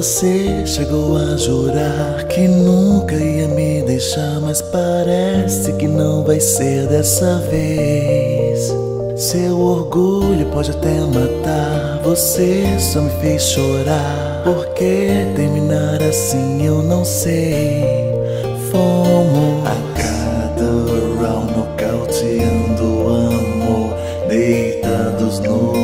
Você chegou a jurar que nunca ia me deixar, mas parece que não vai ser dessa vez. Seu orgulho pode até matar, você só me fez chorar. Por que terminar assim eu não sei. Fomos a cada round nocauteando o amor, deitados no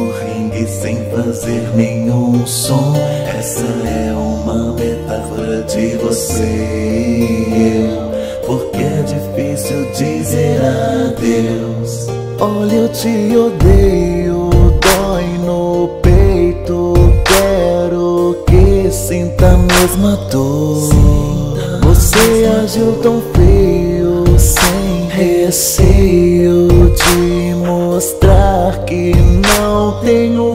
ringue sem fazer nenhum som. Essa é uma metáfora de você e eu, porque é difícil dizer adeus. Olha, eu te odeio, dói no peito. Quero que sinta a mesma dor. Você agiu tão feio, sem receio de mostrar que não tenho.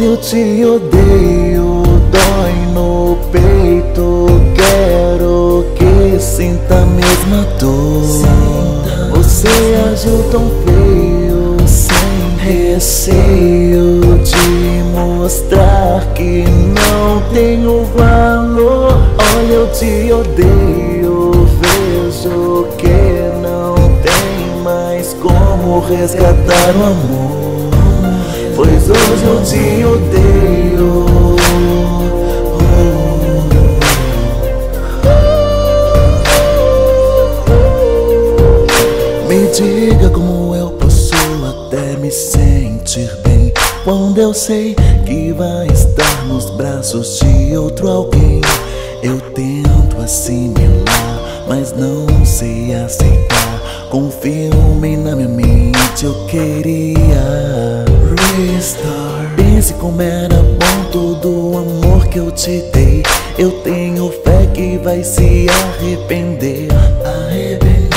Olha, eu te odeio, dói no peito. Quero que sinta a mesma dor. Você agiu tão feio, sem receio de mostrar que não tenho valor. Olha, eu te odeio, vejo que não tem mais como resgatar o amor. Pois hoje eu te odeio. Me diga como eu posso até me sentir bem Quando eu sei que vai estar nos braços de outro alguém Eu tento assimilar, mas não sei aceitar Com filme na minha mente eu queria Restart Pense como era bom todo o amor que eu te dei. Eu tenho fé que vai se arrepender Arrepender.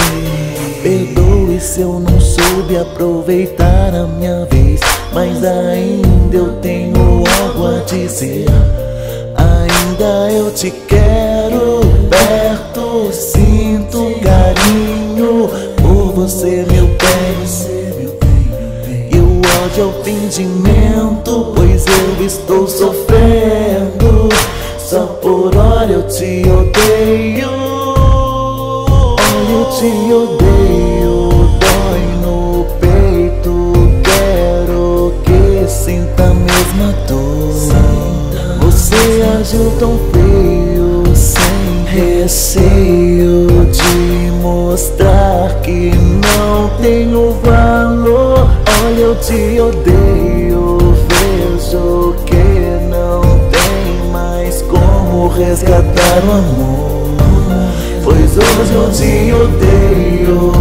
Perdoe se eu não soube aproveitar a minha vez Mas ainda eu tenho algo a dizer. Ainda eu te quero perto Sinto carinho por você, meu bem ódio o fingimento Pois eu estou sofrendo Só por hora eu te odeio Olha, eu te odeio, dói no peito. Quero que sinta a mesma dor. Você agiu tão feio, sem receio de mostrar que não tenho valor. Eu te odeio, vejo que não tem mais como resgatar o amor. Pois hoje eu te odeio